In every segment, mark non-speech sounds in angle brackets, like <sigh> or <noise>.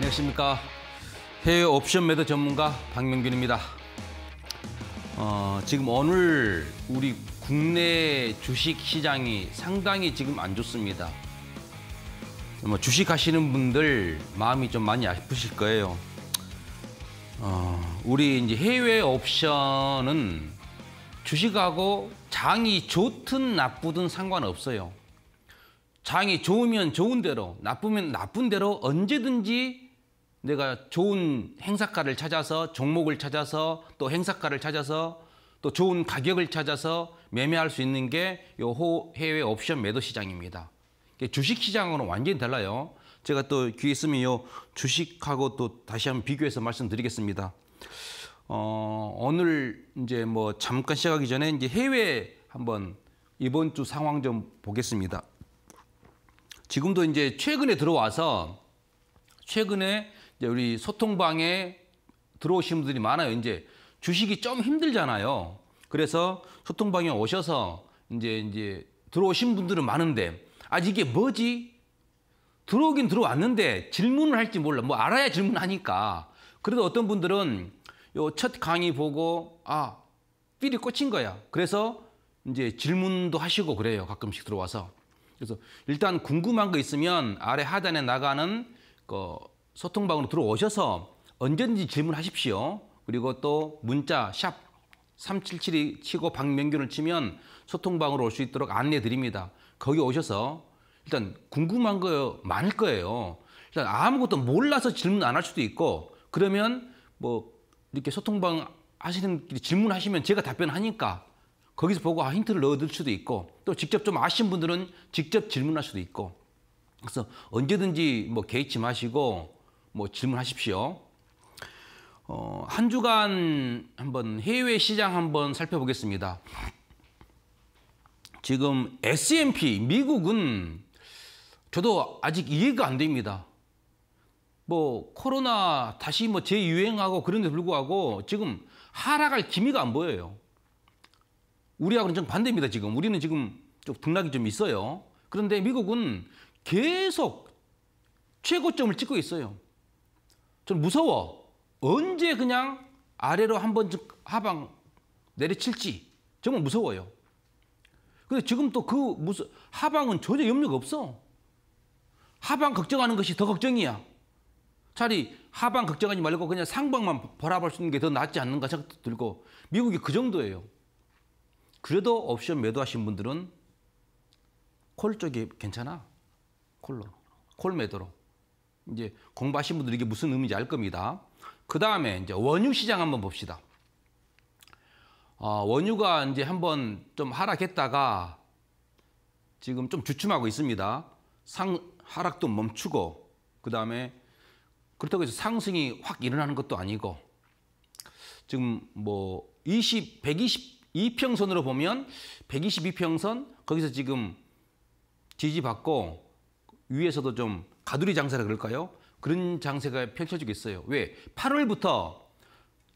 안녕하십니까. 해외 옵션 매도 전문가 박명균입니다. 어, 지금 오늘 우리 국내 주식 시장이 상당히 지금 안 좋습니다. 뭐 주식 하시는 분들 마음이 좀 많이 아프실 거예요. 어, 우리 이제 해외 옵션은 주식하고 장이 좋든 나쁘든 상관없어요. 장이 좋으면 좋은 대로, 나쁘면 나쁜 대로 언제든지 내가 좋은 행사가를 찾아서 종목을 찾아서 또 행사가를 찾아서 또 좋은 가격을 찾아서 매매할 수 있는 게 요 해외 옵션 매도 시장입니다. 주식 시장으로는 완전히 달라요. 제가 또 귀에 있으면 요 주식하고 또 다시 한번 비교해서 말씀드리겠습니다. 어, 오늘 이제 뭐 잠깐 시작하기 전에 이제 해외 한번 이번 주 상황 좀 보겠습니다. 지금도 이제 최근에 들어와서 최근에 우리 소통방에 들어오신 분들이 많아요. 이제 주식이 좀 힘들잖아요. 그래서 소통방에 오셔서 이제 이제 들어오신 분들은 많은데 아직 이게 뭐지? 들어오긴 들어왔는데 질문을 할지 몰라. 뭐 알아야 질문하니까. 그래도 어떤 분들은 요 첫 강의 보고 아 삘이 꽂힌 거야. 그래서 이제 질문도 하시고 그래요. 가끔씩 들어와서. 그래서 일단 궁금한 거 있으면 아래 하단에 나가는 그 소통방으로 들어오셔서 언제든지 질문하십시오. 그리고 또 문자 샵 3772 치고 박명균을 치면 소통방으로 올 수 있도록 안내 드립니다. 거기 오셔서 일단 궁금한 거 많을 거예요. 일단 아무것도 몰라서 질문 안 할 수도 있고 그러면 뭐 이렇게 소통방 하시는 질문하시면 제가 답변하니까 거기서 보고 아, 힌트를 넣어둘 수도 있고 또 직접 좀 아신 분들은 직접 질문할 수도 있고 그래서 언제든지 뭐 개의치 마시고 뭐 질문하십시오. 어, 한 주간 한번 해외 시장 한번 살펴보겠습니다. 지금 S&P 미국은 저도 아직 이해가 안 됩니다. 뭐 코로나 다시 뭐 재유행하고 그런 데 불구하고 지금 하락할 기미가 안 보여요. 우리하고는 좀 반대입니다, 지금. 우리는 지금 좀 등락이 좀 있어요. 그런데 미국은 계속 최고점을 찍고 있어요. 전 무서워. 언제 그냥 아래로 한 번 하방 내려칠지 정말 무서워요. 근데 지금 또 그 무슨 하방은 전혀 염려가 없어. 하방 걱정하는 것이 더 걱정이야. 차라리 하방 걱정하지 말고 그냥 상방만 바라볼 수 있는 게 더 낫지 않는가 생각도 들고 미국이 그 정도예요. 그래도 옵션 매도하신 분들은 콜 쪽이 괜찮아. 콜로. 콜 매도로. 이제 공부하신 분들이 이게 무슨 의미인지 알 겁니다. 그 다음에 이제 원유 시장 한번 봅시다. 어, 원유가 이제 한번 좀 하락했다가 지금 좀 주춤하고 있습니다. 상, 하락도 멈추고, 그 다음에 그렇다고 해서 상승이 확 일어나는 것도 아니고, 지금 뭐 20, 122평선으로 보면 122평선, 거기서 지금 지지받고 위에서도 좀 가두리 장사라 그럴까요? 그런 장세가 펼쳐지고 있어요. 왜? 8월부터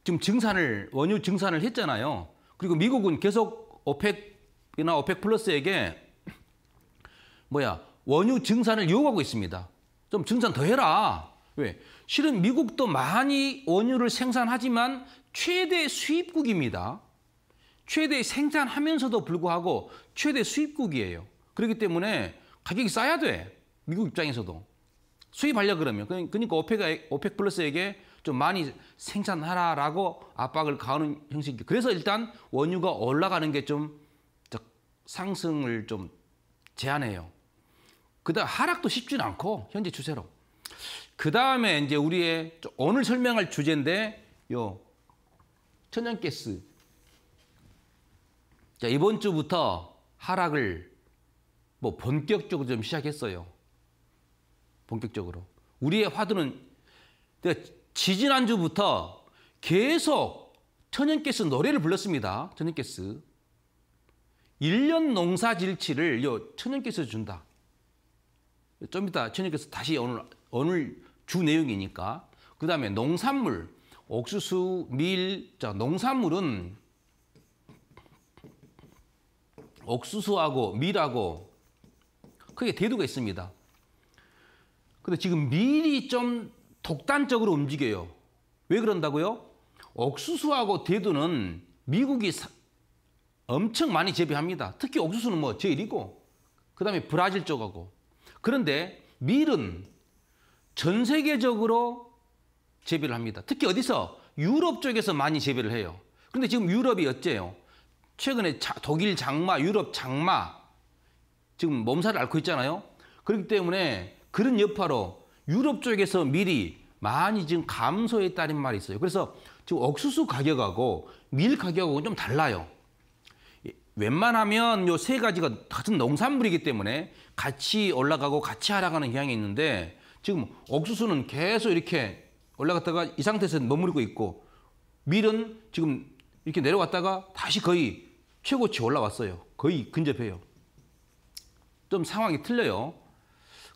지금 증산을 원유 증산을 했잖아요. 그리고 미국은 계속 오펙이나 오펙 플러스에게 뭐야 원유 증산을 요구하고 있습니다. 좀 증산 더 해라. 왜? 실은 미국도 많이 원유를 생산하지만 최대 수입국입니다. 최대 생산하면서도 불구하고 최대 수입국이에요. 그렇기 때문에 가격이 싸야 돼. 미국 입장에서도. 수입하려 그러면. 그러니까 OPEC, OPEC Plus에게 좀 많이 생산하라라고 압박을 가하는 형식이 그래서 일단 원유가 올라가는 게 좀 상승을 좀 제한해요. 그다음 하락도 쉽지는 않고 현재 추세로. 그 다음에 이제 우리의 오늘 설명할 주제인데 요 천연가스. 자 이번 주부터 하락을 뭐 본격적으로 좀 시작했어요. 본격적으로. 우리의 화두는 지지난주부터 계속 천연가스 노래를 불렀습니다. 천연가스. 1년 농사 질치를 요 천연가스 준다. 좀 이따 천연가스 다시 오늘, 오늘 주 내용이니까. 그 다음에 농산물, 옥수수, 밀, 자, 농산물은 옥수수하고 밀하고 크게 대두가 있습니다. 근데 지금 밀이 좀 독단적으로 움직여요. 왜 그런다고요? 옥수수하고 대두는 미국이 사, 엄청 많이 재배합니다. 특히 옥수수는 뭐 제일이고 그 다음에 브라질 쪽하고 그런데 밀은 전 세계적으로 재배를 합니다. 특히 어디서 유럽 쪽에서 많이 재배를 해요. 그런데 지금 유럽이 어째요? 최근에 자, 독일 장마, 유럽 장마 지금 몸살을 앓고 있잖아요. 그렇기 때문에 그런 여파로 유럽 쪽에서 밀이 많이 지금 감소했다는 말이 있어요. 그래서 지금 옥수수 가격하고 밀 가격하고는 좀 달라요. 웬만하면 요 세 가지가 같은 농산물이기 때문에 같이 올라가고 같이 하락하는 경향이 있는데 지금 옥수수는 계속 이렇게 올라갔다가 이 상태에서 머무르고 있고 밀은 지금 이렇게 내려왔다가 다시 거의 최고치 올라왔어요. 거의 근접해요. 좀 상황이 틀려요.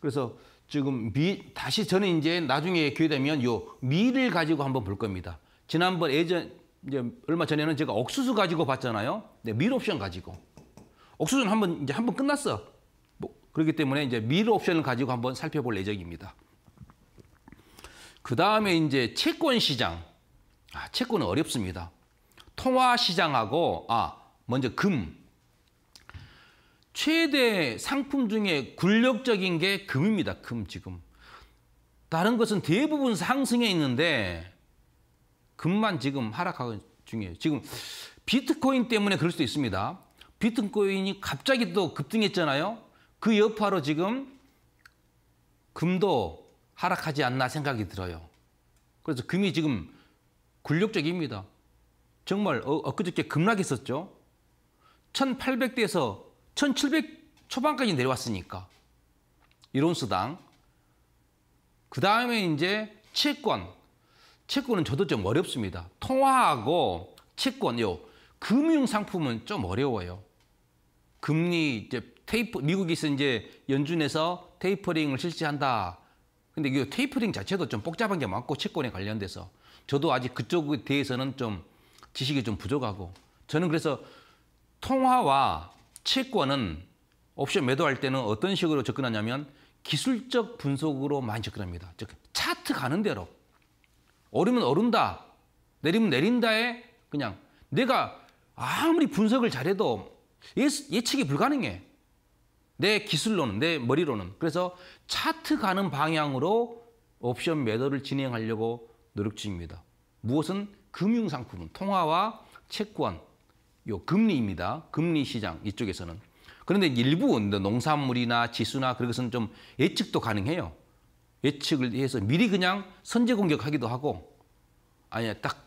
그래서 지금 미, 다시 저는 이제 나중에 기회 되면 요 밀을 가지고 한번 볼 겁니다. 지난번 예전 이제 얼마 전에는 제가 옥수수 가지고 봤잖아요. 네, 밀 옵션 가지고. 옥수수는 한번 이제 한번 끝났어. 뭐, 그렇기 때문에 이제 밀 옵션을 가지고 한번 살펴볼 예정입니다. 그 다음에 이제 채권 시장. 아, 채권은 어렵습니다. 통화 시장하고 아 먼저 금. 최대 상품 중에 굴력적인 게 금입니다. 금 지금. 다른 것은 대부분 상승해 있는데 금만 지금 하락하고 중이에요. 지금 비트코인 때문에 그럴 수도 있습니다. 비트코인이 갑자기 또 급등했잖아요. 그 여파로 지금 금도 하락하지 않나 생각이 들어요. 그래서 금이 지금 굴욕적입니다. 정말 어, 엊그저께 급락했었죠. 1800대에서 1700 초반까지 내려왔으니까. 이론수당. 그 다음에 이제 채권. 채권은 저도 좀 어렵습니다. 통화하고 채권 요. 금융 상품은 좀 어려워요. 금리 이제 테이프 미국에서 이제 연준에서 테이퍼링을 실시한다. 근데 이 테이퍼링 자체도 좀 복잡한 게 많고 채권에 관련돼서 저도 아직 그쪽에 대해서는 좀 지식이 좀 부족하고 저는 그래서 통화와 채권은 옵션 매도할 때는 어떤 식으로 접근하냐면 기술적 분석으로 많이 접근합니다. 즉 차트 가는 대로 오르면 오른다, 내리면 내린다에 그냥 내가 아무리 분석을 잘해도 예측이 불가능해. 내 기술로는, 내 머리로는. 그래서 차트 가는 방향으로 옵션 매도를 진행하려고 노력 중입니다. 무엇은 금융상품은 통화와 채권, 요 금리입니다. 금리 시장 이쪽에서는. 그런데 일부 농산물이나 지수나 그런 것은 좀 예측도 가능해요. 예측을 해서 미리 그냥 선제 공격하기도 하고 아니야 딱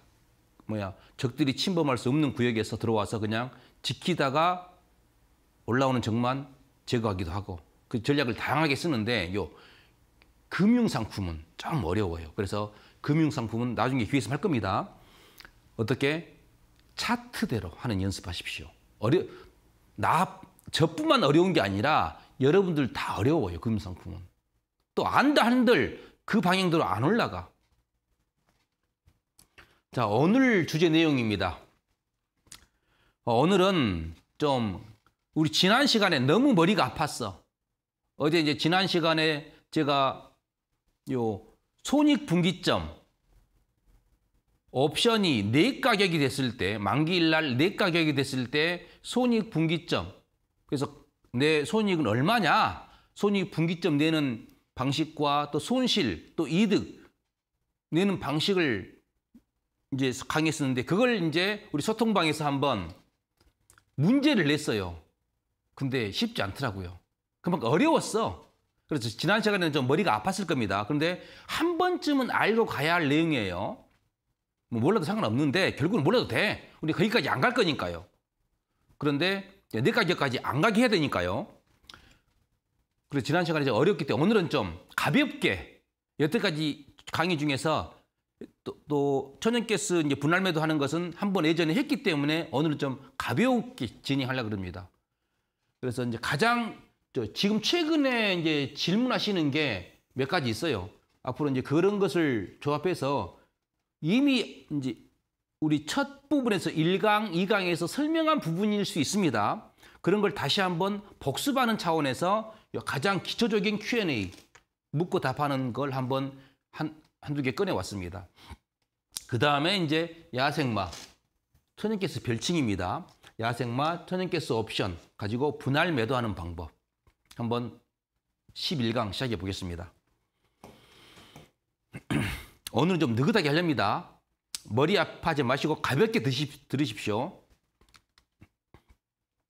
뭐야 적들이 침범할 수 없는 구역에서 들어와서 그냥 지키다가 올라오는 적만 제거하기도 하고 그 전략을 다양하게 쓰는데 요 금융 상품은 좀 어려워요. 그래서 금융 상품은 나중에 기회에서 할 겁니다. 어떻게 차트대로 하는 연습하십시오. 어려 나 저뿐만 어려운 게 아니라 여러분들 다 어려워요. 금융 상품은. 또 안다 한들 그 방향대로 안 올라가. 자, 오늘 주제 내용입니다. 어, 오늘은 좀 우리 지난 시간에 너무 머리가 아팠어. 어제 이제 지난 시간에 제가 요 손익분기점 옵션이 내 가격이 됐을 때 만기일 날내 가격이 됐을 때 손익 분기점 그래서 내 손익은 얼마냐 손익 분기점 내는 방식과 또 손실 또 이득 내는 방식을 이제 강의했었는데 그걸 이제 우리 소통방에서 한번 문제를 냈어요. 근데 쉽지 않더라고요. 그만큼 어려웠어. 그래서 지난 시간에는 좀 머리가 아팠을 겁니다. 그런데 한 번쯤은 알고 가야 할 내용이에요. 뭐 몰라도 상관없는데 결국은 몰라도 돼. 우리 거기까지 안 갈 거니까요. 그런데 내 가격까지 안 가게 해야 되니까요. 그래서 지난 시간에 어렵기 때문에 오늘은 좀 가볍게 여태까지 강의 중에서 또, 또 천연가스 이제 분할 매도하는 것은 한 번 예전에 했기 때문에 오늘은 좀 가볍게 진행하려고 그럽니다. 그래서 이제 가장 지금 최근에 이제 질문하시는 게 몇 가지 있어요. 앞으로 이제 그런 것을 조합해서 이미 이제 우리 첫 부분에서 1강, 2강에서 설명한 부분일 수 있습니다. 그런 걸 다시 한번 복습하는 차원에서 가장 기초적인 Q&A 묻고 답하는 걸 한번 한 한두 개 꺼내왔습니다. 그 다음에 이제 야생마, 천연가스 별칭입니다. 야생마, 천연가스 옵션 가지고 분할 매도하는 방법. 한번 11강 시작해 보겠습니다. <clears throat> 오늘은 좀 느긋하게 하렵니다. 머리 아파하지 마시고 가볍게 드시, 들으십시오.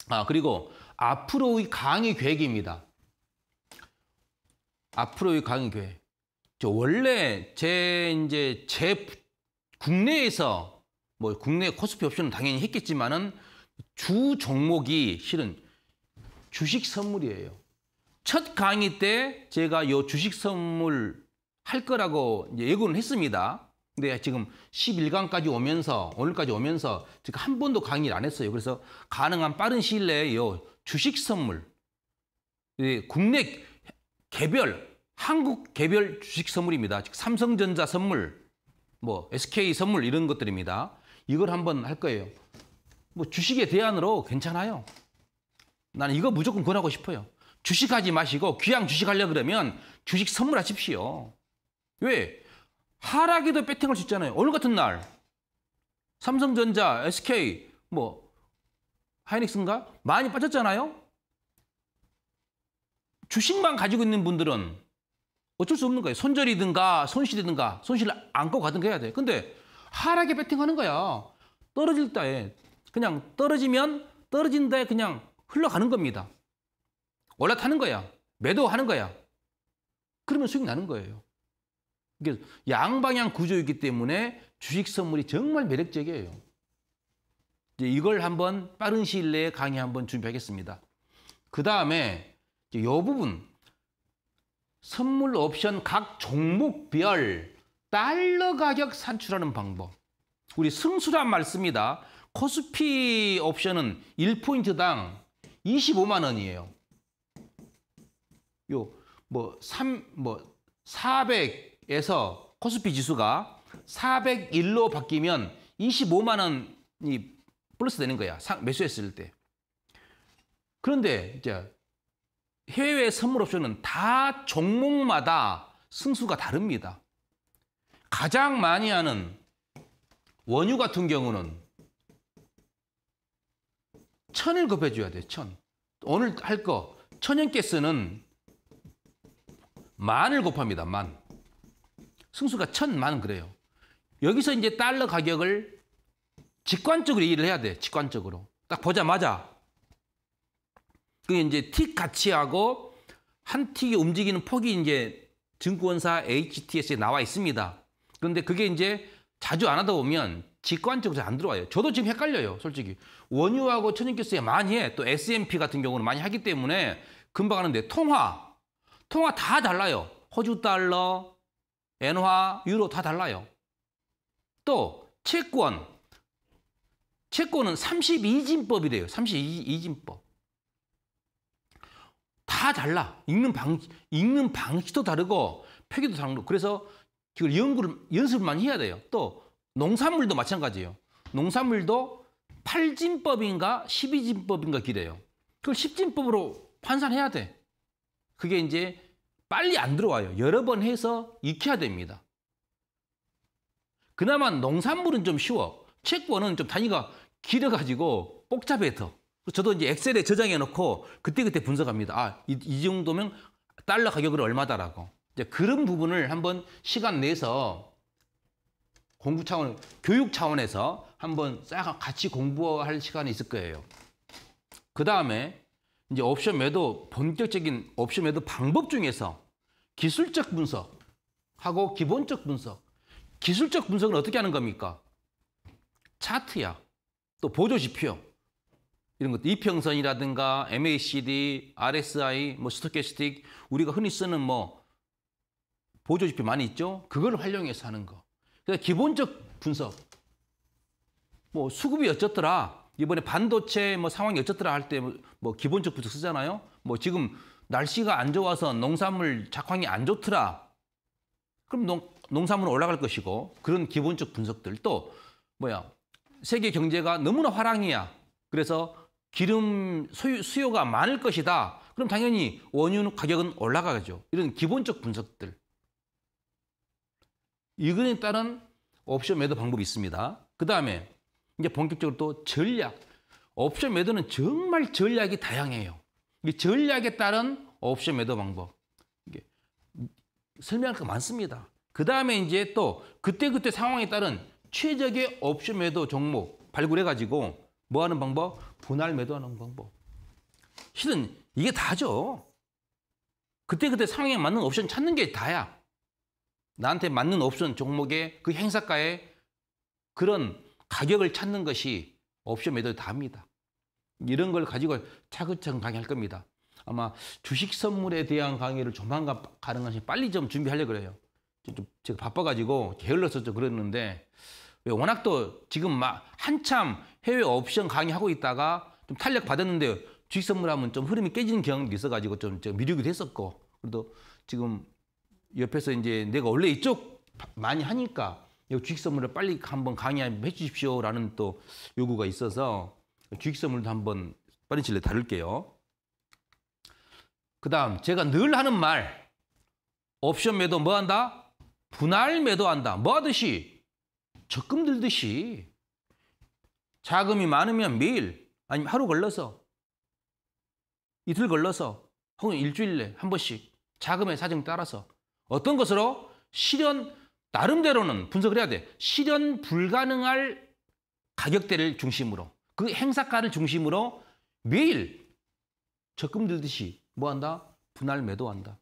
아, 그리고 앞으로의 강의 계획입니다. 앞으로의 강의 계획. 저 원래 제 이제 제 국내에서 뭐 국내 코스피 옵션은 당연히 했겠지만은 주 종목이 실은 주식 선물이에요. 첫 강의 때 제가 요 주식 선물 할 거라고 예고는 했습니다. 근데 지금 11강까지 오면서 오늘까지 오면서 지금 한 번도 강의를 안 했어요. 그래서 가능한 빠른 시일 내에 요 주식 선물 국내 개별 한국 개별 주식 선물입니다. 즉 삼성전자 선물, 뭐 SK 선물 이런 것들입니다. 이걸 한번 할 거예요. 뭐 주식의 대안으로 괜찮아요. 나는 이거 무조건 권하고 싶어요. 주식하지 마시고 귀양 주식하려 그러면 주식 선물하십시오. 왜? 하락에도 배팅할 수 있잖아요. 오늘 같은 날 삼성전자, SK, 뭐 하이닉스인가 많이 빠졌잖아요. 주식만 가지고 있는 분들은 어쩔 수 없는 거예요. 손절이든가 손실이든가 손실을 안고 가든가 해야 돼. 근데 하락에 배팅하는 거야. 떨어질 때 그냥 떨어지면 떨어진 데 그냥 흘러가는 겁니다. 올라타는 거야. 매도하는 거야. 그러면 수익 나는 거예요. 이게 양방향 구조이기 때문에 주식 선물이 정말 매력적이에요. 이걸 한번 빠른 시일 내에 강의 한번 준비하겠습니다. 그 다음에 이 부분 선물 옵션 각 종목별 달러 가격 산출하는 방법. 우리 승수란 말 씁니다. 코스피 옵션은 1포인트당 25만 원이에요. 요, 뭐, 3, 뭐, 400 에서 코스피 지수가 401로 바뀌면 25만 원이 플러스 되는 거야. 매수했을 때. 그런데 이제 해외 선물 옵션은 다 종목마다 승수가 다릅니다. 가장 많이 하는 원유 같은 경우는 천을 곱해줘야 돼, 천. 오늘 할 거, 천연가스는 만을 곱합니다, 만. 승수가 천, 만 그래요. 여기서 이제 달러 가격을 직관적으로 이해를 해야 돼, 직관적으로. 딱 보자마자. 그게 이제 틱 가치하고 한 틱이 움직이는 폭이 이제 증권사 HTS에 나와 있습니다. 그런데 그게 이제 자주 안 하다 보면 직관적으로 안 들어와요. 저도 지금 헷갈려요, 솔직히. 원유하고 천연기수에 많이 해. 또 S&P 같은 경우는 많이 하기 때문에 금방 하는데 통화, 통화 다 달라요. 호주 달러, 엔화, 유로 다 달라요. 또 채권, 채권은 32진법이래요. 32진법. 다 달라. 읽는 방 읽는 방식도 다르고 표기도 다르고 그래서 그걸 연구를 많이 해야 돼요. 또 농산물도 마찬가지예요. 농산물도 8진법인가 12진법인가 기래요. 그걸 10진법으로 환산해야 돼. 그게 이제 빨리 안 들어와요. 여러 번 해서 익혀야 됩니다. 그나마 농산물은 좀 쉬워. 채권은 좀 단위가 길어가지고 복잡해 더. 저도 이제 엑셀에 저장해 놓고 그때그때 분석합니다. 아, 이, 이 정도면 달러 가격을 얼마다라고. 이제 그런 부분을 한번 시간 내서 공부 차원, 교육 차원에서 한번 싹 같이 공부할 시간이 있을 거예요. 그 다음에 이제 옵션 매도, 본격적인 옵션 매도 방법 중에서 기술적 분석하고 기본적 분석. 기술적 분석은 어떻게 하는 겁니까? 차트야. 또 보조 지표. 이런 것도 이평선이라든가 MACD, RSI, 뭐 스토캐스틱 우리가 흔히 쓰는 뭐 보조 지표 많이 있죠. 그걸 활용해서 하는 거. 그래서 기본적 분석. 뭐 수급이 어쩌더라. 이번에 반도체 뭐 상황이 어쩌더라 할 때 뭐 기본적 분석 쓰잖아요. 뭐 지금 날씨가 안 좋아서 농산물 작황이 안 좋더라. 그럼 농, 농산물은 올라갈 것이고 그런 기본적 분석들 또 뭐야 세계 경제가 너무나 화랑이야. 그래서 기름 소유, 수요가 많을 것이다. 그럼 당연히 원유 가격은 올라가죠. 이런 기본적 분석들. 이거에 따른 옵션 매도 방법이 있습니다. 그 다음에 이제 본격적으로 또 전략. 옵션 매도는 정말 전략이 다양해요. 이 전략에 따른 옵션 매도 방법. 이게 설명할 거 많습니다. 그 다음에 이제 또 그때그때 상황에 따른 최적의 옵션 매도 종목 발굴해가지고 뭐 하는 방법? 분할 매도하는 방법. 실은 이게 다죠. 그때그때 상황에 맞는 옵션 찾는 게 다야. 나한테 맞는 옵션 종목의 그 행사가의 그런 가격을 찾는 것이 옵션 매도 다합니다. 이런 걸 가지고 차근차근 강의할 겁니다. 아마 주식 선물에 대한 강의를 조만간 가능하시면 빨리 좀 준비하려고 그래요. 좀 제가 바빠가지고 게을러서 좀 그랬는데 워낙 또 지금 막 한참 해외 옵션 강의하고 있다가 좀 탄력 받았는데 주식 선물하면 좀 흐름이 깨지는 경험도 있어가지고 좀 미루기도 했었고 그래도 지금 옆에서 이제 내가 원래 이쪽 많이 하니까 주식 선물을 빨리 한번 강의 해 주십시오라는 또 요구가 있어서 주식 선물도 한번 빠른 시일에 다룰게요. 그 다음 제가 늘 하는 말 옵션 매도 뭐 한다? 분할 매도한다. 뭐 하듯이? 적금 들듯이 자금이 많으면 매일 아니면 하루 걸러서 이틀 걸러서 혹은 일주일에 한 번씩 자금의 사정 따라서 어떤 것으로 실현 나름대로는 분석을 해야 돼. 실현 불가능할 가격대를 중심으로 그 행사가를 중심으로 매일 적금 들듯이 뭐 한다? 분할 매도한다.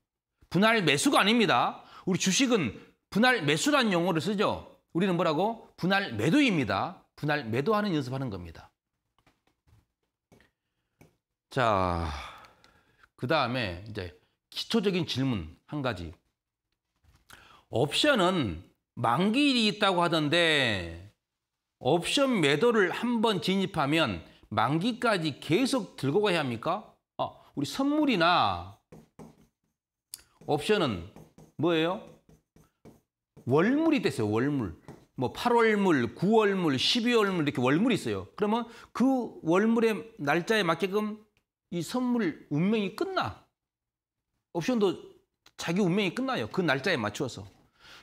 분할 매수가 아닙니다. 우리 주식은 분할 매수라는 용어를 쓰죠. 우리는 뭐라고? 분할 매도입니다. 분할 매도하는 연습하는 겁니다. 자, 그 다음에 이제 기초적인 질문 한 가지. 옵션은 만기일이 있다고 하던데 옵션 매도를 한 번 진입하면 만기까지 계속 들고 가야 합니까? 아, 우리 선물이나 옵션은 뭐예요? 월물이 됐어요. 월물. 뭐 8월물, 9월물, 12월물 이렇게 월물이 있어요. 그러면 그 월물의 날짜에 맞게끔 이 선물 운명이 끝나. 옵션도 자기 운명이 끝나요. 그 날짜에 맞추어서.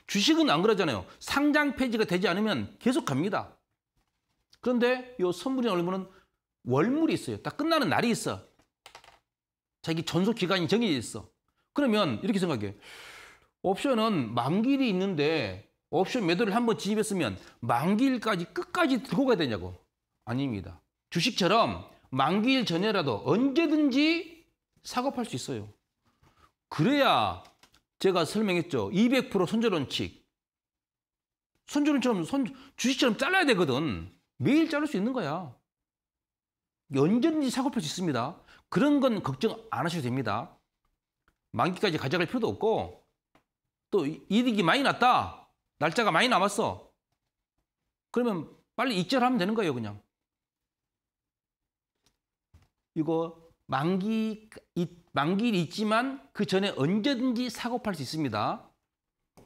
주식은 안 그러잖아요. 상장 폐지가 되지 않으면 계속 갑니다. 그런데 이 선물이나 월물은 월물이 있어요. 딱 끝나는 날이 있어. 자기 전속 기간이 정해져 있어. 그러면 이렇게 생각해. 옵션은 만기일이 있는데 옵션 매도를 한번 진입했으면 만기일까지 끝까지 들고 가야 되냐고. 아닙니다. 주식처럼 만기일 전에라도 언제든지 사고 팔 수 있어요. 그래야 제가 설명했죠. 200% 손절원칙. 손절원처럼 손, 주식처럼 잘라야 되거든. 매일 자를 수 있는 거야. 언제든지 사고 팔 수 있습니다. 그런 건 걱정 안 하셔도 됩니다. 만기까지 가져갈 필요도 없고 또 이득이 많이 났다. 날짜가 많이 남았어. 그러면 빨리 익절하면 되는 거예요, 그냥. 이거 만기 만기일이 있지만 그 전에 언제든지 사고 팔 수 있습니다.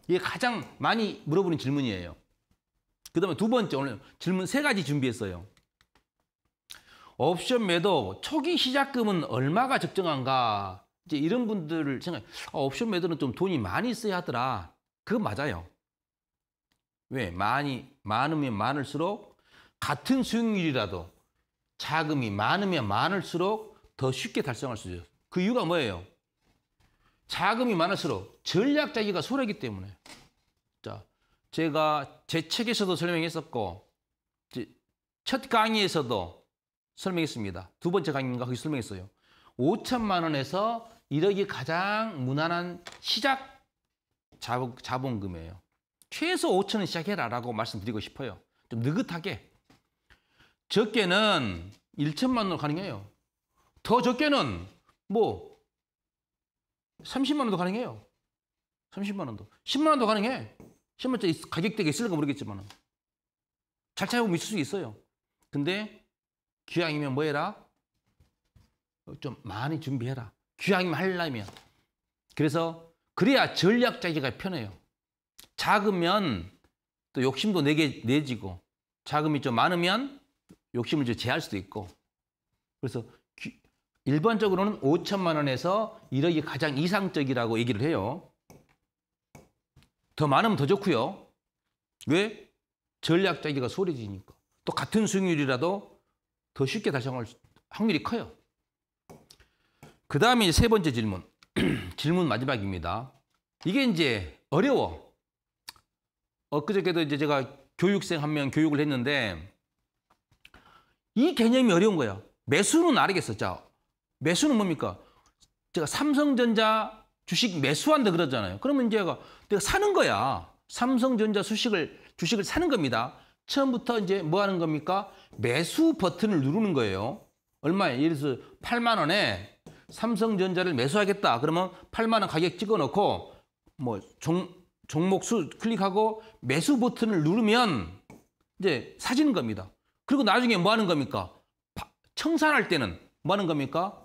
이게 가장 많이 물어보는 질문이에요. 그 다음에 두 번째 오늘 질문 세 가지 준비했어요. 옵션 매도 초기 시작금은 얼마가 적정한가? 이제 이런 분들을 생각, 아, 옵션 매도는 좀 돈이 많이 써야 하더라. 그거 맞아요. 왜? 많이, 많으면 많을수록 같은 수익률이라도 자금이 많으면 많을수록 더 쉽게 달성할 수 있어요. 그 이유가 뭐예요? 자금이 많을수록 전략 자기가 소라기 때문에. 자, 제가 제 책에서도 설명했었고 첫 강의에서도 설명했습니다. 두 번째 강의인가 거기 설명했어요. 5천만 원에서 1억이 가장 무난한 시작 자본금이에요. 최소 5천 원 시작해라라고 말씀드리고 싶어요. 좀 느긋하게. 적게는 1천만 원으로 가능해요. 더 적게는 뭐 30만 원도 가능해요. 30만 원도. 10만 원도 가능해. 10만 원짜리 가격대가 있을까 모르겠지만 잘 찾아보면 있을 수 있어요. 근데 귀향이면 뭐 해라? 좀 많이 준비해라. 귀향이면 하려면. 그래서 그래야 전략자기가 편해요. 작으면 또 욕심도 내게 내지고 자금이 좀 많으면 욕심을 좀 제할 수도 있고 그래서 일반적으로는 5천만 원에서 1억이 가장 이상적이라고 얘기를 해요. 더 많으면 더 좋고요. 왜? 전략 자기가 소홀해지니까. 또 같은 수익률이라도 더 쉽게 달성할 확률이 커요. 그 다음에 세 번째 질문. <clears throat> 질문 마지막입니다. 이게 이제 어려워. 엊그저께도 이제 제가 교육생 한 명 교육을 했는데 이 개념이 어려운 거야. 매수는 알겠어. 자, 매수는 뭡니까? 제가 삼성전자 주식 매수한다 그러잖아요. 그러면 이제 내가, 사는 거야. 삼성전자 주식을 주식을 사는 겁니다. 처음부터 이제 뭐 하는 겁니까? 매수 버튼을 누르는 거예요. 얼마에? 예를 들어서 8만 원에 삼성전자를 매수하겠다. 그러면 8만 원 가격 찍어 놓고 뭐 종, 종목 수 클릭하고 매수 버튼을 누르면 이제 사지는 겁니다. 그리고 나중에 뭐 하는 겁니까? 청산할 때는 뭐 하는 겁니까?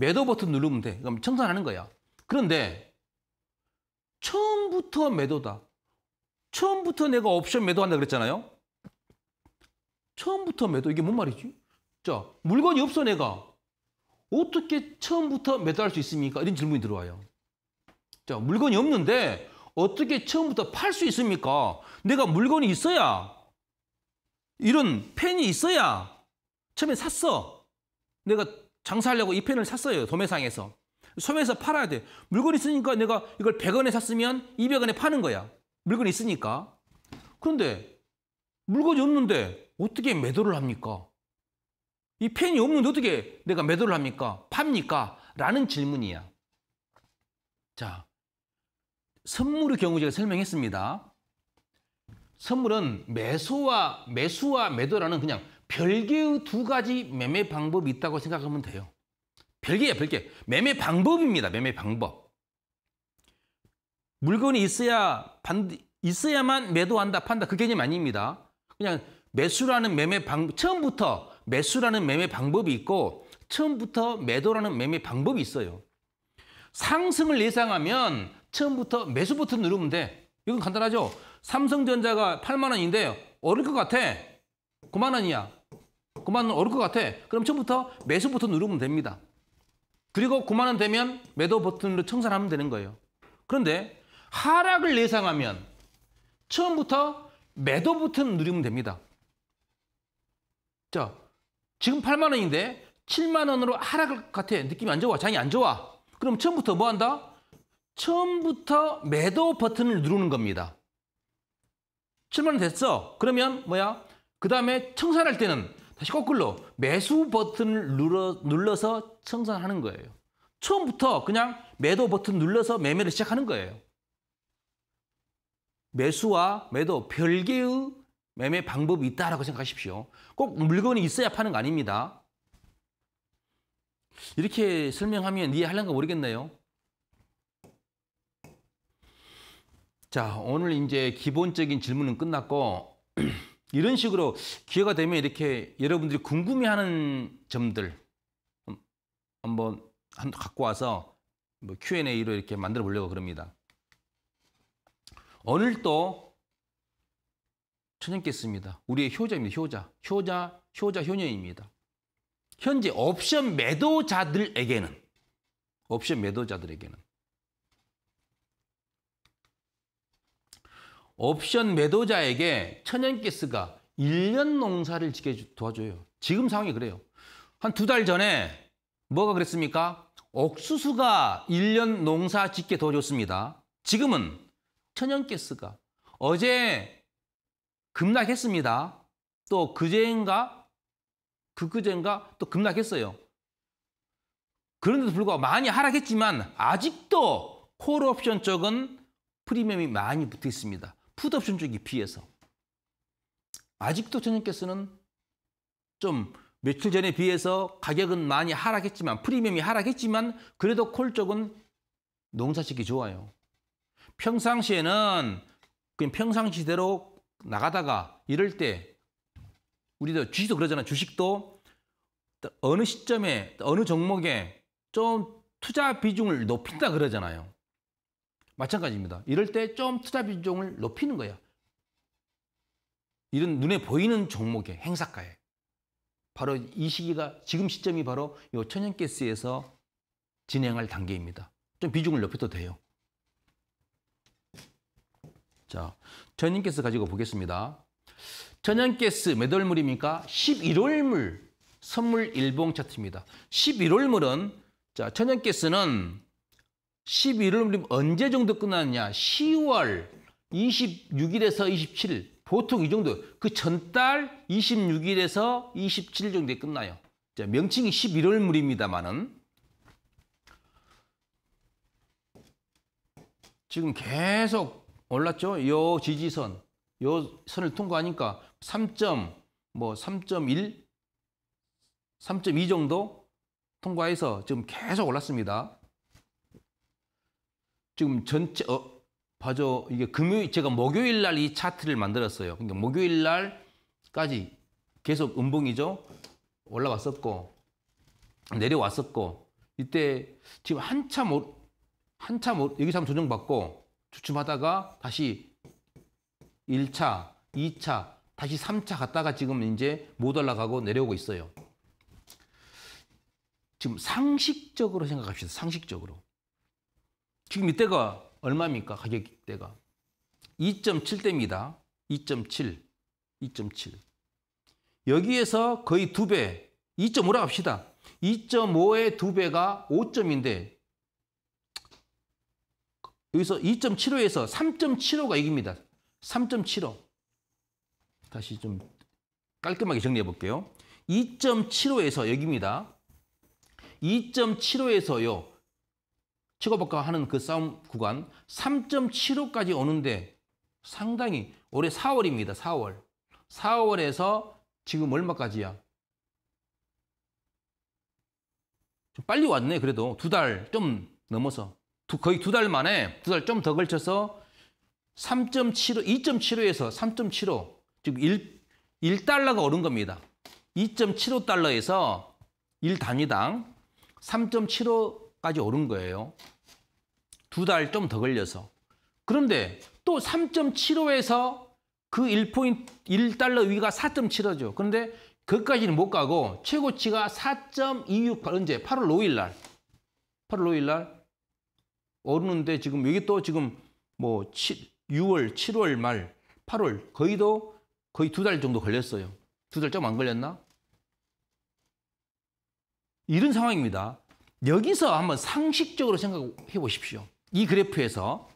매도 버튼 누르면 돼. 그럼 청산하는 거야. 그런데 처음부터 매도다. 처음부터 내가 옵션 매도한다 그랬잖아요. 처음부터 매도 이게 뭔 말이지? 자, 물건이 없어 내가. 어떻게 처음부터 매도할 수 있습니까? 이런 질문이 들어와요. 자, 물건이 없는데 어떻게 처음부터 팔 수 있습니까? 내가 물건이 있어야 이런 펜이 있어야 처음에 샀어. 내가 장사하려고 이 펜을 샀어요. 도매상에서. 소매에서 팔아야 돼. 물건이 있으니까 내가 이걸 100원에 샀으면 200원에 파는 거야. 물건이 있으니까. 그런데 물건이 없는데 어떻게 매도를 합니까? 이 펜이 없는데 어떻게 내가 매도를 합니까? 팝니까? 라는 질문이야. 자, 선물의 경우 제가 설명했습니다. 선물은 매수와 매수와 매도라는 그냥 별개의 두 가지 매매 방법이 있다고 생각하면 돼요. 별개야, 별개. 매매 방법입니다. 매매 방법. 물건이 있어야 반 있어야만 매도한다, 판다 그 개념 아닙니다. 그냥 매수라는 매매 방 처음부터 매수라는 매매 방법이 있고 처음부터 매도라는 매매 방법이 있어요. 상승을 예상하면 처음부터 매수 버튼 누르면 돼. 이건 간단하죠. 삼성전자가 8만 원인데 오를 것 같아. 9만 원이야. 9만 원 오를 것 같아. 그럼 처음부터 매수 버튼 누르면 됩니다. 그리고 9만 원 되면 매도 버튼으로 청산하면 되는 거예요. 그런데 하락을 예상하면 처음부터 매도 버튼 누르면 됩니다. 자, 지금 8만 원인데 7만 원으로 하락을 같아. 느낌이 안 좋아. 장이 안 좋아. 그럼 처음부터 뭐 한다? 처음부터 매도 버튼을 누르는 겁니다. 7만 원 됐어. 그러면 뭐야? 그 다음에 청산할 때는 다시 거꾸로 매수 버튼을 눌러, 눌러서 청산하는 거예요. 처음부터 그냥 매도 버튼 눌러서 매매를 시작하는 거예요. 매수와 매도 별개의 매매 방법이 있다라고 생각하십시오. 꼭 물건이 있어야 파는 거 아닙니다. 이렇게 설명하면 이해하려는가 모르겠네요. 자, 오늘 이제 기본적인 질문은 끝났고 <clears throat> 이런 식으로 기회가 되면 이렇게 여러분들이 궁금해하는 점들 한번 갖고 와서 뭐 Q&A로 이렇게 만들어 보려고 그럽니다. 오늘 또 천연겠습니다. 우리의 효자입니다. 효자. 효자, 효자, 효녀입니다. 현재 옵션 매도자들에게는 옵션 매도자들에게는 옵션 매도자에게 천연가스가 1년 농사를 짓게 도와줘요. 지금 상황이 그래요. 한 두 달 전에 뭐가 그랬습니까? 옥수수가 1년 농사 짓게 도와줬습니다. 지금은 천연가스가 어제 급락했습니다. 또 그제인가 그그제인가 또 급락했어요. 그런데도 불구하고 많이 하락했지만 아직도 콜옵션 쪽은 프리미엄이 많이 붙어 있습니다. 풋옵션 쪽에 비해서. 아직도 저녁께서는 좀 며칠 전에 비해서 가격은 많이 하락했지만 프리미엄이 하락했지만 그래도 콜 쪽은 농사짓기 좋아요. 평상시에는 그냥 평상시대로 나가다가 이럴 때 우리도 주식도 그러잖아요. 주식도 어느 시점에 어느 종목에 좀 투자 비중을 높인다 그러잖아요. 마찬가지입니다. 이럴 때 좀 투자 비중을 높이는 거야. 이런 눈에 보이는 종목의 행사가에. 바로 이 시기가 지금 시점이 바로 이 천연가스에서 진행할 단계입니다. 좀 비중을 높여도 돼요. 자, 천연가스 가지고 보겠습니다. 천연가스 몇 월물입니까? 11월물 선물 일봉 차트입니다. 11월물은 자, 천연가스는 11월물이 언제 정도 끝났냐? 10월 26일에서 27일. 보통 이 정도. 그 전달 26일에서 27일 정도에 끝나요. 자, 명칭이 11월 물입니다만은 지금 계속 올랐죠. 요 지지선, 요 선을 통과하니까 3점 뭐 3.1, 3.2 정도 통과해서 지금 계속 올랐습니다. 지금 전체 어 봐줘 이게 금요일 제가 목요일 날 이 차트를 만들었어요. 그러니까 목요일 날까지 계속 음봉이죠. 올라왔었고 내려왔었고 이때 지금 한참 오, 한참 오, 여기서 한번 조정받고 주춤하다가 다시 1차, 2차, 다시 3차 갔다가 지금 이제 못 올라가고 내려오고 있어요. 지금 상식적으로 생각합시다. 상식적으로. 지금 이때가 얼마입니까? 가격대가. 2.7대입니다. 2.7. 2.7. 여기에서 거의 두 배, 2.5라고 합시다. 2.5의 두 배가 5점인데 여기서 2.75에서 3.75가 이깁니다. 3.75. 다시 좀 깔끔하게 정리해 볼게요. 2.75에서 여기입니다. 2.75에서요. 치고받고 하는 그 싸움 구간 3.75까지 오는데 상당히 올해 4월입니다. 4월. 4월에서 지금 얼마까지야? 좀 빨리 왔네. 그래도 두 달 좀 넘어서 두, 거의 두 달 만에 두 달 좀 더 걸쳐서 3.75, 2.75에서 3.75 지금 1, 1달러가 오른 겁니다. 2.75달러에서 1단위당 3.75 까지 오른 거예요. 두 달 좀 더 걸려서. 그런데 또 3.75에서 그 1포인트, 1달러 위가 4.75죠. 그런데 그까지는 못 가고 최고치가 4.268 언제? 8월 5일 날. 8월 5일 날 오르는데 지금 여기 또 지금 뭐 7, 6월, 7월 말, 8월 거의도 거의 두 달 정도 걸렸어요. 두 달 좀 안 걸렸나? 이런 상황입니다. 여기서 한번 상식적으로 생각해 보십시오. 이 그래프에서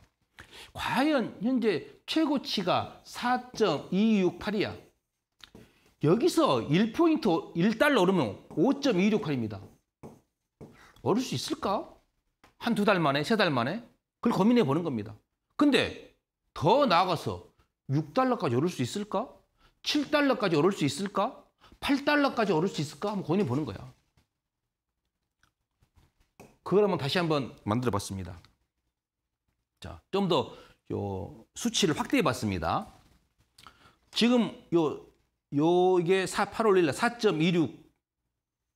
과연 현재 최고치가 4.268이야. 여기서 1포인트 1달러 오르면 5.268입니다. 오를 수 있을까? 한 두 달 만에, 세 달 만에? 그걸 고민해 보는 겁니다. 근데 더 나아가서 6달러까지 오를 수 있을까? 7달러까지 오를 수 있을까? 8달러까지 오를 수 있을까? 한번 고민해 보는 거야. 그걸 한번 다시 한번 만들어 봤습니다. 자, 좀 더 요 수치를 확대해 봤습니다. 지금 요, 요, 이게 4, 8월 1일 4.26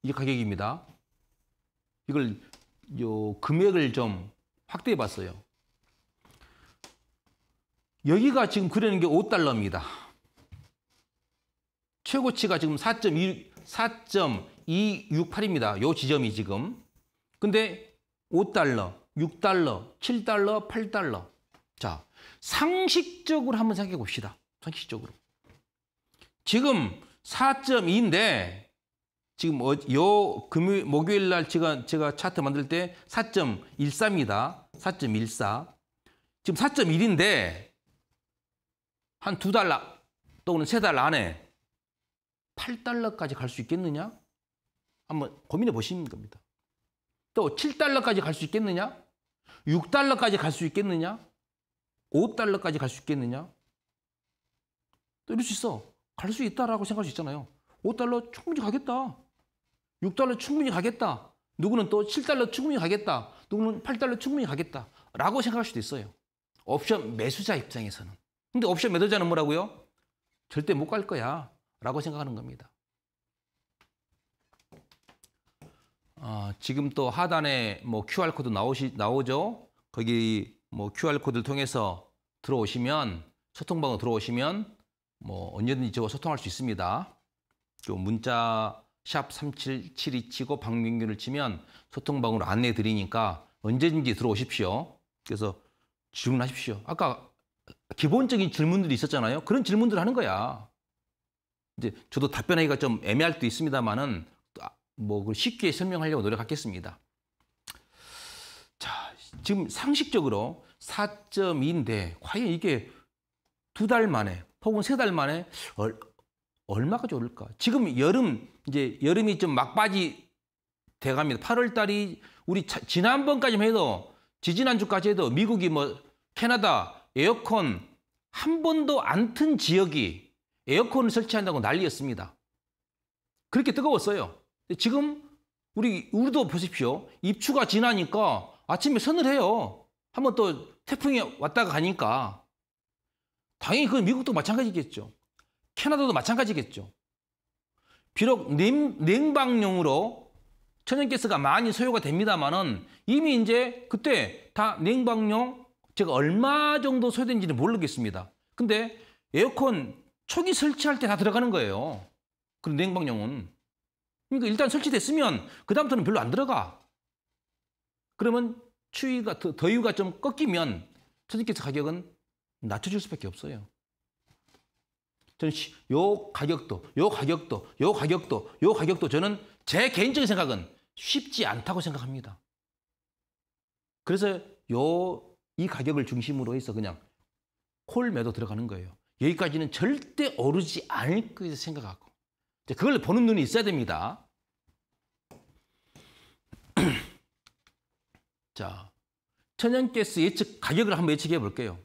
이게 가격입니다. 이걸 요 금액을 좀 확대해 봤어요. 여기가 지금 그리는 게 5달러입니다. 최고치가 지금 4.268입니다. 요 지점이 지금. 근데 5달러, 6달러, 7달러, 8달러. 자, 상식적으로 한번 생각해 봅시다. 상식적으로. 지금 4.2인데 지금 어, 요 금요 목요일 날 제가 제가 차트 만들 때 4.13입니다. 4.14. 지금 4.1인데 한 두달 또는 세달 안에 8달러까지 갈 수 있겠느냐? 한번 고민해 보시는 겁니다. 또 7달러까지 갈 수 있겠느냐? 6달러까지 갈 수 있겠느냐? 5달러까지 갈 수 있겠느냐? 또 이럴 수 있어. 갈 수 있다라고 생각할 수 있잖아요. 5달러 충분히 가겠다. 6달러 충분히 가겠다. 누구는 또 7달러 충분히 가겠다. 누구는 8달러 충분히 가겠다. 라고 생각할 수도 있어요. 옵션 매수자 입장에서는. 근데 옵션 매도자는 뭐라고요? 절대 못 갈 거야. 라고 생각하는 겁니다. 아, 지금 또 하단에 뭐 QR코드 나오시, 나오죠? 거기 뭐 QR코드를 통해서 들어오시면, 소통방으로 들어오시면 뭐 언제든지 저와 소통할 수 있습니다. 또 문자 샵 377이 치고 박민규를 치면 소통방으로 안내해 드리니까 언제든지 들어오십시오. 그래서 질문하십시오. 아까 기본적인 질문들이 있었잖아요. 그런 질문들을 하는 거야. 이제 저도 답변하기가 좀 애매할 수도 있습니다만은 뭐 쉽게 설명하려고 노력하겠습니다. 자, 지금 상식적으로 4.2인데 과연 이게 두 달 만에 혹은 세 달 만에 얼, 얼마까지 오를까? 지금 여름 이제 여름이 좀 막바지 돼갑니다. 8월 달이 우리 차, 지난번까지만 해도 지지난주까지 해도 미국이 뭐 캐나다 에어컨 한 번도 안 튼 지역이 에어컨을 설치한다고 난리였습니다. 그렇게 뜨거웠어요. 지금 우리 우리도 보십시오. 입추가 지나니까 아침에 서늘해요. 한번 또 태풍이 왔다가 가니까 당연히 그건 미국도 마찬가지겠죠. 캐나다도 마찬가지겠죠. 비록 냉, 냉방용으로 천연가스가 많이 소요가 됩니다만은 이미 이제 그때 다 냉방용 제가 얼마 정도 소요된지는 모르겠습니다. 근데 에어컨 초기 설치할 때 다 들어가는 거예요. 그런 냉방용은. 그러니까 일단 설치됐으면 그다음부터는 별로 안 들어가. 그러면 추위가 더위가 좀 꺾이면 천연가스 가격은 낮춰줄 수밖에 없어요. 저는 요 가격도, 요 가격도, 요 가격도, 요 가격도 저는 제 개인적인 생각은 쉽지 않다고 생각합니다. 그래서 요 이 가격을 중심으로 해서 그냥 콜 매도 들어가는 거예요. 여기까지는 절대 오르지 않을 거라 생각하고 그걸 보는 눈이 있어야 됩니다. <clears throat> 자, 천연가스 예측 가격을 한번 예측해 볼게요.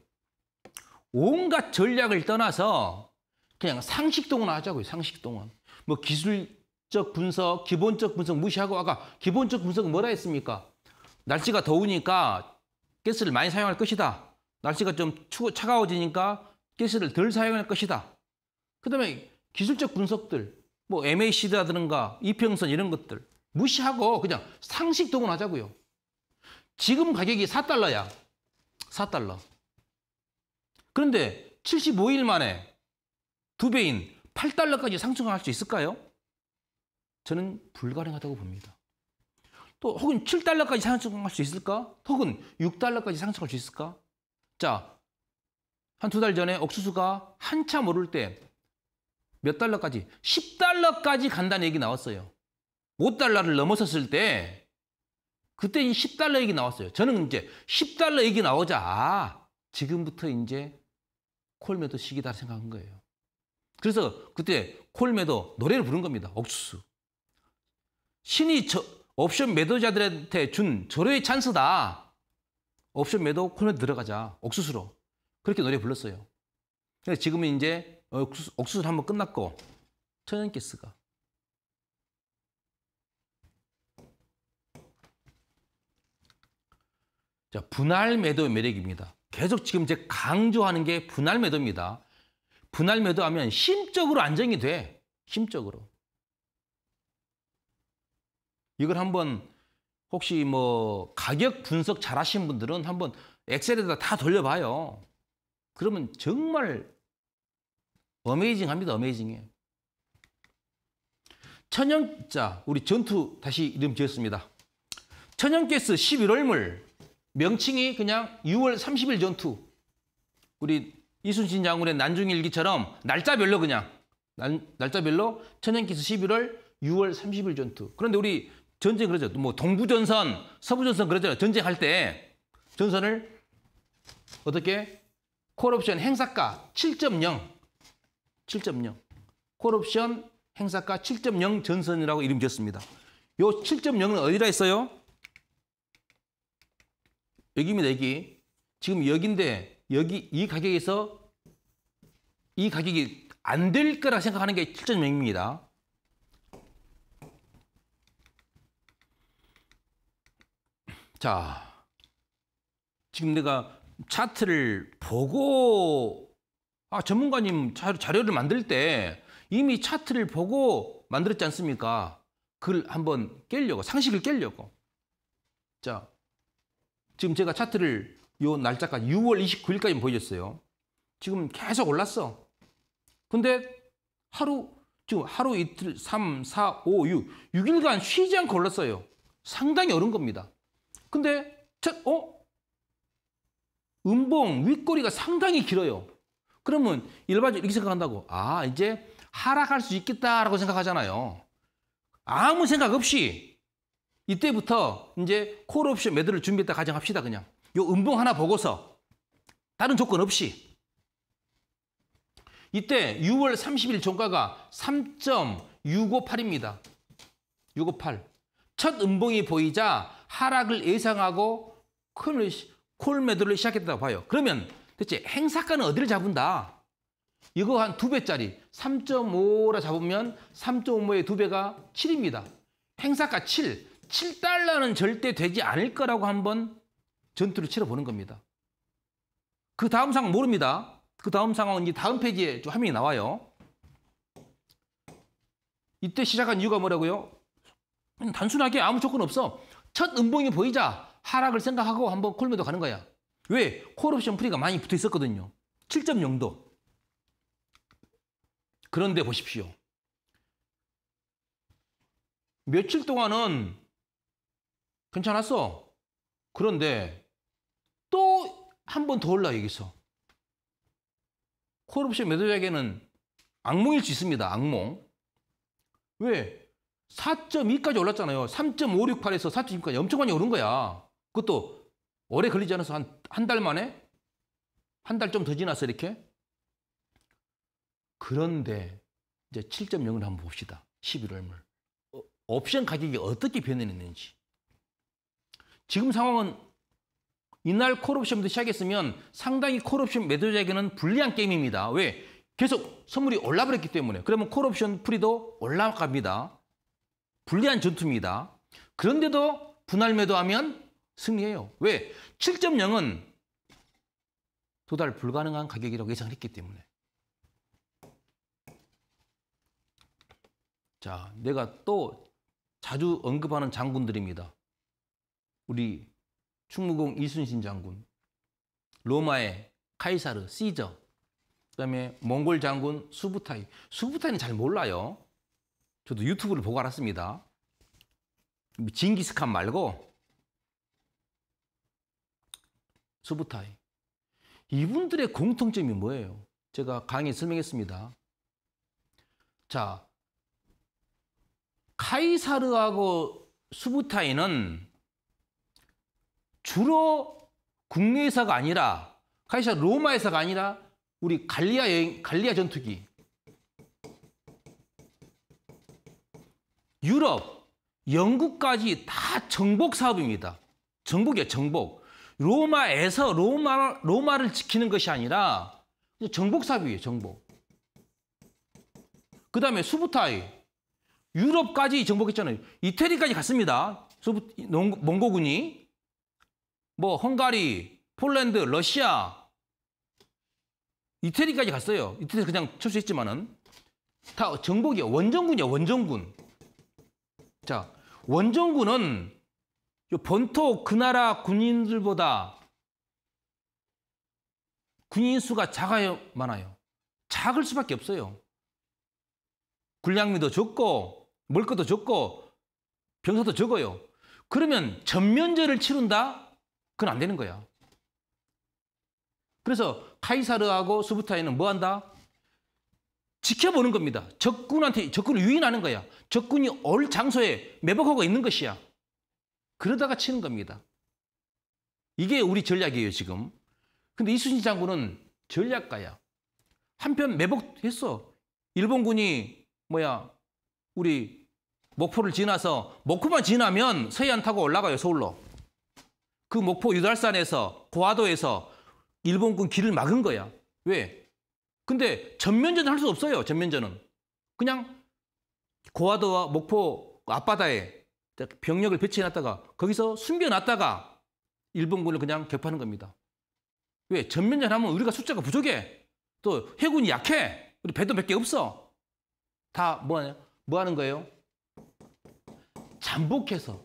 온갖 전략을 떠나서 그냥 상식동원 하자고요. 상식동원. 뭐 기술적 분석, 기본적 분석 무시하고 아까 기본적 분석은 뭐라 했습니까? 날씨가 더우니까 가스를 많이 사용할 것이다. 날씨가 좀 추워 차가워지니까 가스를 덜 사용할 것이다. 그 다음에 기술적 분석들, 뭐 MACD라든가 이평선 이런 것들 무시하고 그냥 상식 동원하자고요. 지금 가격이 4달러야. 4달러. 그런데 75일 만에 두 배인 8달러까지 상승할 수 있을까요? 저는 불가능하다고 봅니다. 또 혹은 7달러까지 상승할 수 있을까? 혹은 6달러까지 상승할 수 있을까? 자, 한 두 달 전에 옥수수가 한참 오를 때 몇 달러까지? 10달러까지 간다는 얘기 나왔어요. 5달러를 넘어섰을 때 그때 10달러 얘기 나왔어요. 저는 이제 10달러 얘기 나오자 아, 지금부터 이제 콜매도 시기다 생각한 거예요. 그래서 그때 콜매도 노래를 부른 겁니다. 옥수수. 신이 저, 옵션 매도자들한테 준 절호의 찬스다. 옵션 매도 콜매도 들어가자. 옥수수로. 그렇게 노래 불렀어요. 그래서 지금은 이제 옥수수, 옥수수를 한번 끝났고 천연가스가 자, 분할 매도의 매력입니다. 계속 지금 제 강조하는 게 분할 매도입니다. 분할 매도하면 심적으로 안정이 돼. 심적으로. 이걸 한번 혹시 뭐 가격 분석 잘 하신 분들은 한번 엑셀에다 다 돌려봐요. 그러면 정말 어메이징 합니다. 어메이징해. 천연자 우리 전투 다시 이름 지었습니다. 천연가스 11월물 명칭이 그냥 6월 30일 전투. 우리 이순신 장군의 난중일기처럼 날짜별로 그냥 날, 날짜별로 천연기수 11월 6월 30일 전투. 그런데 우리 전쟁 그러죠. 뭐 동부전선, 서부전선 그러잖아요. 전쟁할 때 전선을 어떻게 콜옵션 행사가 7.0 7.0 콜옵션 행사가 7.0 전선이라고 이름 지었습니다. 요 7.0은 어디라 했어요? 여기입니다, 여기. 지금 여기인데 여기 이 가격에서 이 가격이 안 될 거라 생각하는 게 7.0입니다. 자, 지금 내가 차트를 보고 아 전문가님 자료를 만들 때 이미 차트를 보고 만들었지 않습니까? 그걸 한번 깨려고 상식을 깨려고 자 지금 제가 차트를 요 날짜까지 6월 29일까지 보여줬어요. 지금 계속 올랐어. 근데 하루, 지금 하루 이틀, 3, 4, 5, 6, 6일간 쉬지 않고 올랐어요. 상당히 어른 겁니다. 근데, 저, 어? 음봉 윗꼬리가 상당히 길어요. 그러면 일반적으로 이렇게 생각한다고. 아, 이제 하락할 수 있겠다라고 생각하잖아요. 아무 생각 없이 이때부터 이제 콜옵션 매도를 준비했다 가정합시다, 그냥. 요 음봉 하나 보고서 다른 조건 없이. 이때 6월 30일 종가가 3.658입니다. 658. 첫 음봉이 보이자 하락을 예상하고 콜, 콜 매도를 시작했다고 봐요. 그러면 대체 행사가는 어디를 잡은다? 이거 한 두 배짜리 3.5라 잡으면 3.5의 두 배가 7입니다. 행사가 7. 7달러는 절대 되지 않을 거라고 한번 전투를 치러보는 겁니다. 그 다음 상황 모릅니다. 그 다음 상황은 이 다음 페이지에 좀 화면이 나와요. 이때 시작한 이유가 뭐라고요? 단순하게 아무 조건 없어. 첫 음봉이 보이자 하락을 생각하고 한번 콜매도 가는 거야. 왜? 콜옵션 프리가 많이 붙어 있었거든요. 7.0도. 그런데 보십시오. 며칠 동안은 괜찮았어. 그런데 또 한 번 더 올라 여기서. 콜옵션 매도자에게는 악몽일 수 있습니다. 악몽. 왜? 4.2까지 올랐잖아요. 3.568에서 4.2까지 엄청 많이 오른 거야. 그것도 오래 걸리지 않아서 한 한 달 만에 한 달 좀 더 지나서 이렇게 그런데 이제 7.0을 한번 봅시다. 11월물. 어, 옵션 가격이 어떻게 변했는지. 지금 상황은 이날 콜옵션부터 시작했으면 상당히 콜옵션 매도자에게는 불리한 게임입니다. 왜? 계속 선물이 올라버렸기 때문에. 그러면 콜옵션 프리도 올라갑니다. 불리한 전투입니다. 그런데도 분할 매도하면 승리해요. 왜? 7.0은 도달 불가능한 가격이라고 예상했기 때문에. 자, 내가 또 자주 언급하는 장군들입니다. 우리 충무공 이순신 장군, 로마의 카이사르, 시저, 그다음에 몽골 장군 수부타이. 수부타이는 잘 몰라요. 저도 유튜브를 보고 알았습니다. 징기스칸 말고 수부타이. 이분들의 공통점이 뭐예요? 제가 강의 설명했습니다. 자, 카이사르하고 수부타이는 주로 국내에서가 아니라 카이사르 로마에서가 아니라 우리 갈리아 여행, 갈리아 전투기 유럽, 영국까지 다 정복 사업입니다. 정복이에요, 정복. 로마에서 로마, 로마를 지키는 것이 아니라 정복 사업이에요, 정복. 그 다음에 수부타이. 유럽까지 정복했잖아요. 이태리까지 갔습니다. 수부, 몽고군이. 뭐, 헝가리, 폴란드, 러시아. 이태리까지 갔어요. 이태리 그냥 철수했지만은. 다 정복이에요. 원정군이에요, 원정군. 자, 원정군은 본토 그 나라 군인들보다 군인 수가 작아요, 많아요? 작을 수밖에 없어요. 군량미도 적고, 먹을 것도 적고, 병사도 적어요. 그러면 전면전을 치른다? 그건 안 되는 거야. 그래서 카이사르하고 수부타이는 뭐 한다? 지켜보는 겁니다. 적군한테 적군을 유인하는 거야. 적군이 올 장소에 매복하고 있는 것이야. 그러다가 치는 겁니다. 이게 우리 전략이에요, 지금. 근데 이순신 장군은 전략가야. 한편 매복했어. 일본군이 뭐야, 우리 목포를 지나서 목포만 지나면 서해안 타고 올라가요, 서울로. 그 목포 유달산에서 고화도에서 일본군 길을 막은 거야. 왜? 근데 전면전은 할수 없어요. 전면전은. 그냥 고화도와 목포 앞바다에 병력을 배치해놨다가 거기서 숨겨놨다가 일본군을 그냥 격파하는 겁니다. 왜? 전면전 하면 우리가 숫자가 부족해. 또 해군이 약해. 우리 배도 몇 개 없어. 다 뭐, 뭐 하는 거예요? 잠복해서.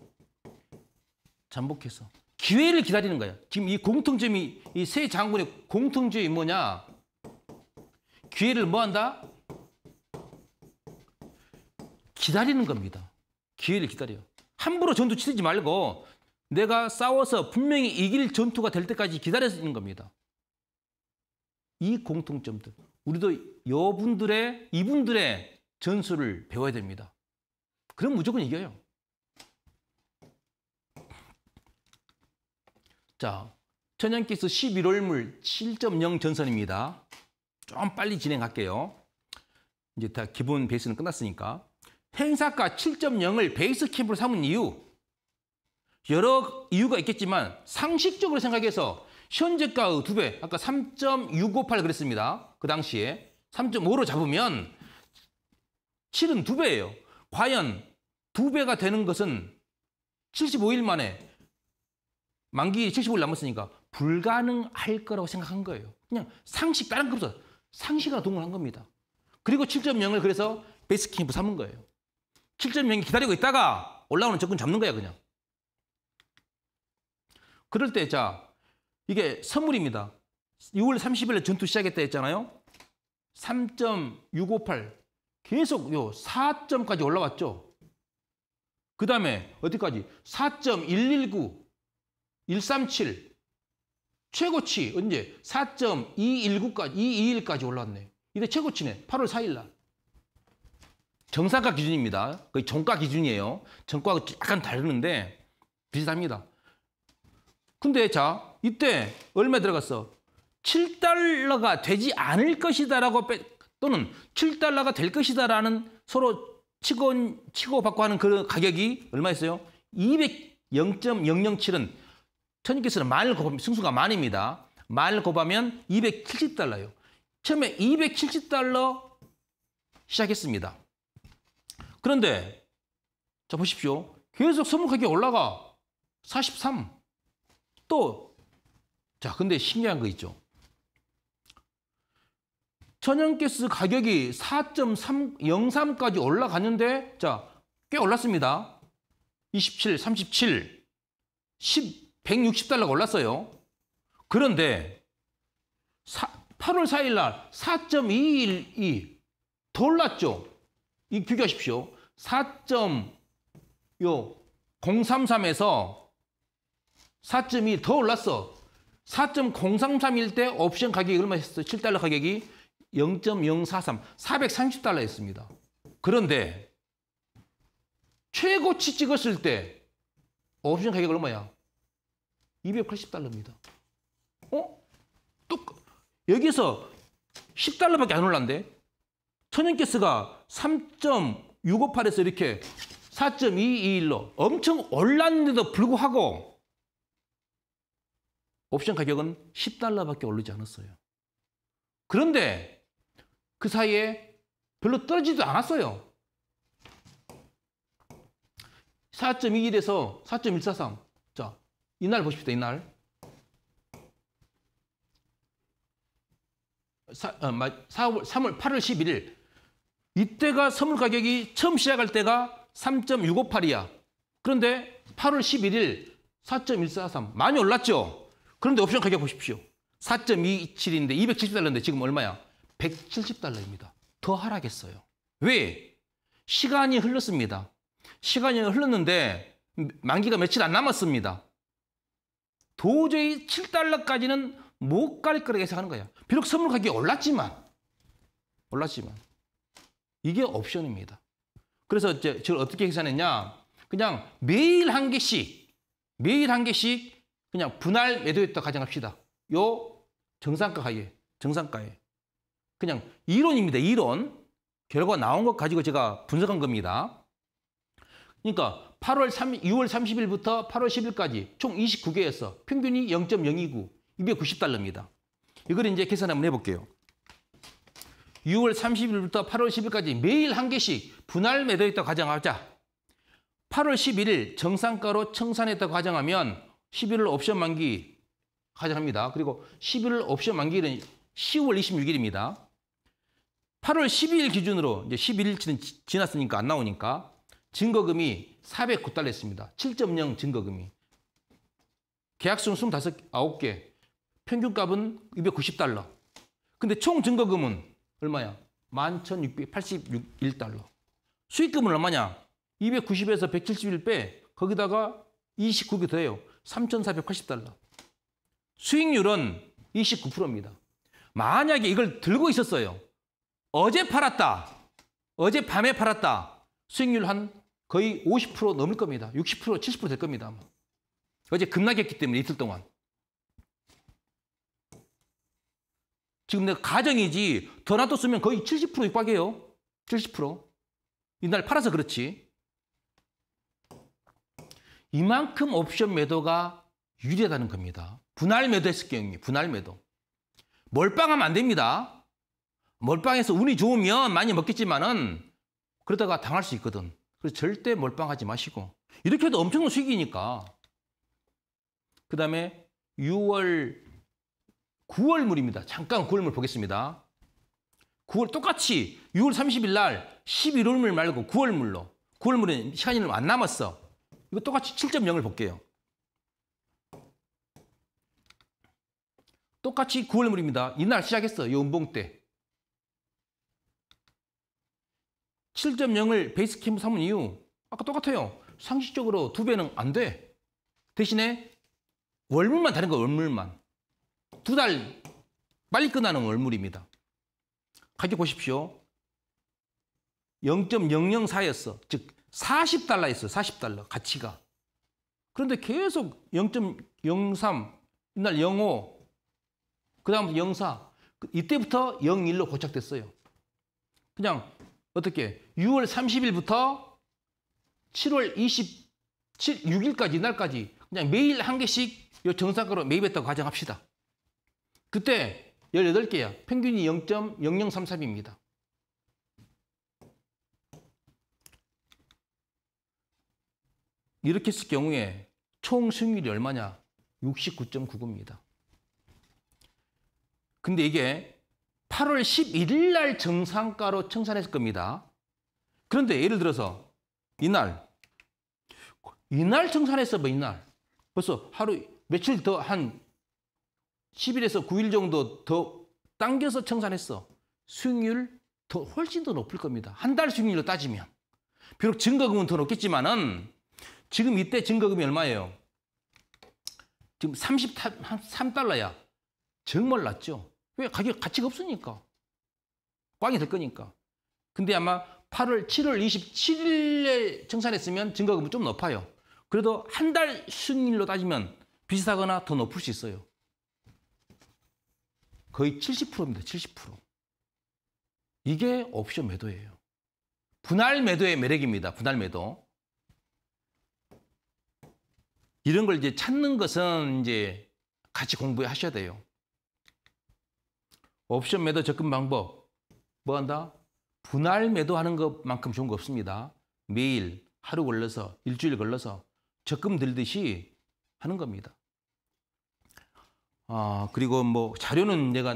잠복해서. 기회를 기다리는 거야. 지금 이 공통점이, 이 세 장군의 공통점이 뭐냐? 기회를 뭐 한다? 기다리는 겁니다. 기회를 기다려. 함부로 전투 치르지 말고 내가 싸워서 분명히 이길 전투가 될 때까지 기다렸는 겁니다. 이 공통점들. 우리도 여분들의 이분들의 전술을 배워야 됩니다. 그럼 무조건 이겨요. 자, 천연기스 11월물 7.0 전선입니다. 좀 빨리 진행할게요. 이제 다 기본 베이스는 끝났으니까. 행사가 7.0을 베이스 캠프로 삼은 이유. 여러 이유가 있겠지만 상식적으로 생각해서 현재가의 두 배, 아까 3.658 그랬습니다. 그 당시에 3.5로 잡으면 7은 두 배예요. 과연 두 배가 되는 것은 75일 만에 만기 75일 남았으니까 불가능할 거라고 생각한 거예요. 그냥 상식 다른 거 없어. 상식으로 동원한 겁니다. 그리고 7.0을 그래서 베이스 캠프 삼은 거예요. 7.0이 기다리고 있다가 올라오는 접근 잡는 거야 그냥. 그럴 때 자, 이게 선물입니다. 6월 30일에 전투 시작했다 했잖아요. 3.658 계속 요 4점까지 올라왔죠. 그 다음에 어디까지? 4.119, 137 최고치 언제? 4.219까지 221까지 올라왔네. 이게 최고치네. 8월 4일 날. 정상가 기준입니다. 거의 정가 기준이에요. 정가가 약간 다르는데 비슷합니다. 근데 자, 이때 얼마 들어갔어? 7달러가 되지 않을 것이다라고 빼, 또는 7달러가 될 것이다라는 서로 치고 치고 받고 하는 그 가격이 얼마였어요? 200 0.007은 천주께서는 만을 곱하면 승수가 만입니다. 만을 곱하면 270달러예요. 처음에 270달러 시작했습니다. 그런데 자 보십시오. 계속 가격이 올라가 43. 또 자, 근데 신기한 거 있죠. 천연가스 가격이 4.303까지 올라갔는데 자, 꽤 올랐습니다. 27, 37, 10, 160달러가 올랐어요. 그런데 4, 8월 4일 날 4.212 더 올랐죠. 이 비교하십시오. 4.033에서 4.2더 올랐어. 4.033일 때 옵션 가격이 얼마 였어요? 7달러 가격이 0.043, 430달러였습니다. 그런데 최고치 찍었을 때 옵션 가격 얼마야? 280달러입니다. 어? 또 여기서 10달러밖에 안 올랐는데 천연가스가 3.658에서 이렇게 4.221로 엄청 올랐는데도 불구하고 옵션 가격은 10달러밖에 오르지 않았어요. 그런데 그 사이에 별로 떨어지지도 않았어요. 4.21에서 4.143. 자, 이날 보십시오, 이날. 4, 어, 4월, 3월, 8월 11일. 이때가 선물 가격이 처음 시작할 때가 3.658이야. 그런데 8월 11일 4.143. 많이 올랐죠? 그런데 옵션 가격 보십시오. 4.27인데 270달러인데 지금 얼마야? 170달러입니다. 더 하락했어요. 왜? 시간이 흘렀습니다. 시간이 흘렀는데 만기가 며칠 안 남았습니다. 도저히 7달러까지는 못 갈 거라고 예상하는 거야. 비록 선물 가격이 올랐지만 올랐지만 이게 옵션입니다. 그래서 이제 저를 어떻게 계산했냐? 그냥 매일 한 개씩 매일 한 개씩 그냥 분할 매도했다 가정합시다. 요 정상가 가에 정상가에 그냥 이론입니다. 이론 결과 나온 것 가지고 제가 분석한 겁니다. 그러니까 8월 3, 6월 30일부터 8월 10일까지 총 29개였어. 평균이 0.029, 290달러입니다. 이걸 이제 계산 한번 해볼게요. 6월 30일부터 8월 10일까지 매일 한 개씩 분할 매도했다고 가정하자. 8월 11일 정상가로 청산했다고 가정하면 11월 옵션 만기 가정합니다. 그리고 11월 옵션 만기일은 10월 26일입니다. 8월 12일 기준으로 이제 11일치는 지났으니까 안 나오니까 증거금이 409달러였습니다. 7.0 증거금이. 계약수는 25, 9개. 평균값은 290달러. 근데 총 증거금은 얼마야? 11,681달러. 수익금은 얼마냐? 290에서 171 빼. 거기다가 29개 더해요. 3,480달러. 수익률은 29%입니다. 만약에 이걸 들고 있었어요. 어제 팔았다. 어제 밤에 팔았다. 수익률 한 거의 50% 넘을 겁니다. 60% 70%될 겁니다. 아마. 어제 급락했기 때문에 이틀 동안. 지금 내가 가정이지 더 놔뒀으면 거의 70% 육박해요. 70%. 이날 팔아서 그렇지. 이만큼 옵션 매도가 유리하다는 겁니다. 분할 매도했을 경우에 분할 매도. 몰빵하면 안 됩니다. 몰빵해서 운이 좋으면 많이 먹겠지만 은 그러다가 당할 수 있거든. 그래서 절대 몰빵하지 마시고 이렇게 해도 엄청난 수익이니까. 그 다음에 6월 9월물입니다. 잠깐 9월물 보겠습니다. 9월 똑같이 6월 30일 날 11월물 말고 9월물로 9월물은 시간이 안 남았어. 이거 똑같이 7.0을 볼게요. 똑같이 9월물입니다. 이날 시작했어. 연봉 때. 7.0을 베이스 캠프 삼은 이유 아까 똑같아요. 상식적으로 두 배는 안 돼. 대신에 월물만 다른 거 월물만. 두 달 빨리 끝나는 월물입니다. 가격 보십시오. 0.004였어. 즉 40달러였어. 40달러 가치가. 그런데 계속 0.03 이날 05 그 다음부터 04 이때부터 01로 고착됐어요. 그냥 어떻게 6월 30일부터 7월 27 6일까지 이날까지 그냥 매일 한 개씩 요 정상가로 매입했다고 가정합시다. 그때 18개야. 평균이 0.0033입니다. 이렇게 했을 경우에 총 수익률이 얼마냐? 69.99입니다. 근데 이게 8월 11일 날 정상가로 청산했을 겁니다. 그런데 예를 들어서 이날 이날 청산했어 뭐 이날 벌써 하루 며칠 더 한 10일에서 9일 정도 더 당겨서 청산했어. 수익률 더 훨씬 더 높을 겁니다. 한 달 수익률로 따지면. 비록 증거금은 더 높겠지만은 지금 이때 증거금이 얼마예요? 지금 33달러야. 정말 낮죠. 왜? 가격 가치가 없으니까. 꽝이 될 거니까. 근데 아마 8월, 7월 27일에 청산했으면 증거금은 좀 높아요. 그래도 한 달 수익률로 따지면 비슷하거나 더 높을 수 있어요. 거의 70%입니다. 70%. 이게 옵션 매도예요. 분할 매도의 매력입니다. 분할 매도. 이런 걸 이제 찾는 것은 이제 같이 공부해 하셔야 돼요. 옵션 매도 접근 방법. 뭐 한다? 분할 매도하는 것만큼 좋은 거 없습니다. 매일, 하루 걸려서, 일주일 걸려서 적금 들듯이 하는 겁니다. 아, 그리고 뭐 자료는 내가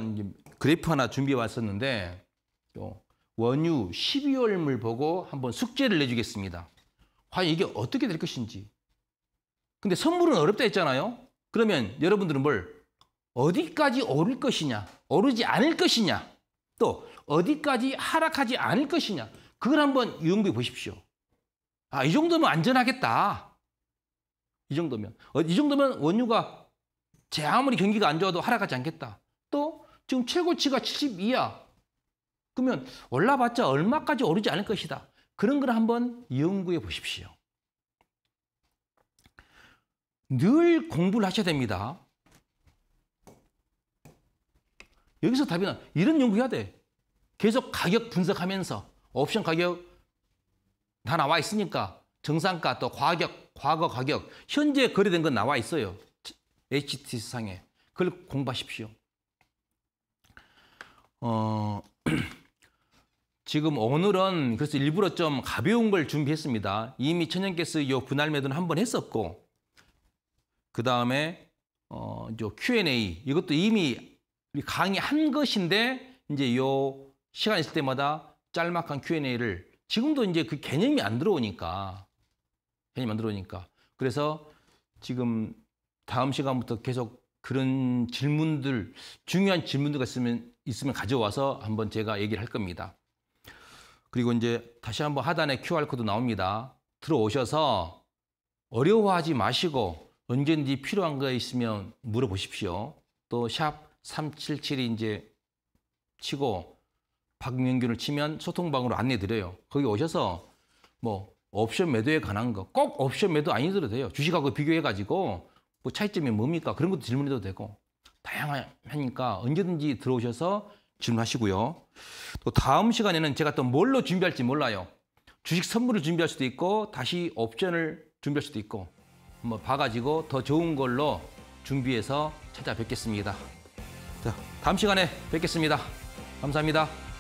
그래프 하나 준비해 왔었는데 원유 12월물 보고 한번 숙제를 내주겠습니다. 과연 이게 어떻게 될 것인지. 근데 선물은 어렵다 했잖아요. 그러면 여러분들은 뭘 어디까지 오를 것이냐, 오르지 않을 것이냐, 또 어디까지 하락하지 않을 것이냐, 그걸 한번 연구해 보십시오. 아, 이 정도면 안전하겠다. 이 정도면. 어, 이 정도면 원유가 제 아무리 경기가 안 좋아도 하락하지 않겠다. 또 지금 최고치가 72야. 그러면 올라봤자 얼마까지 오르지 않을 것이다. 그런 걸 한번 연구해 보십시오. 늘 공부를 하셔야 됩니다. 여기서 답이 나. 이런 연구해야 돼. 계속 가격 분석하면서 옵션 가격 다 나와 있으니까 정상가 또 과격, 과거 가격, 현재 거래된 건 나와 있어요. HTS상에. 그걸 공부하십시오. 어, <clears throat> 지금 오늘은 그래서 일부러 좀 가벼운 걸 준비했습니다. 이미 천연가스 이 분할 매도는 한 번 했었고, 그 다음에 어, 요 Q&A 이것도 이미 강의 한 것인데 이제 요 시간 있을 때마다 짤막한 Q&A를 지금도 이제 그 개념이 안 들어오니까 개념이 안 들어오니까 그래서 지금 다음 시간부터 계속 그런 질문들 중요한 질문들가 있으면 있으면 가져와서 한번 제가 얘기를 할 겁니다. 그리고 이제 다시 한번 하단에 QR 코드 나옵니다. 들어오셔서 어려워하지 마시고 언제든지 필요한 거 있으면 물어보십시오. 또 샵 377이 이제 치고 박명균을 치면 소통방으로 안내 드려요. 거기 오셔서 뭐 옵션 매도에 관한 거 꼭 옵션 매도 아니더라도 돼요. 주식하고 비교해 가지고 뭐 차이점이 뭡니까? 그런 것도 질문해도 되고 다양하니까 언제든지 들어오셔서 질문하시고요. 또 다음 시간에는 제가 또 뭘로 준비할지 몰라요. 주식 선물을 준비할 수도 있고 다시 옵션을 준비할 수도 있고 한번 봐가지고 더 좋은 걸로 준비해서 찾아뵙겠습니다. 자, 다음 시간에 뵙겠습니다. 감사합니다.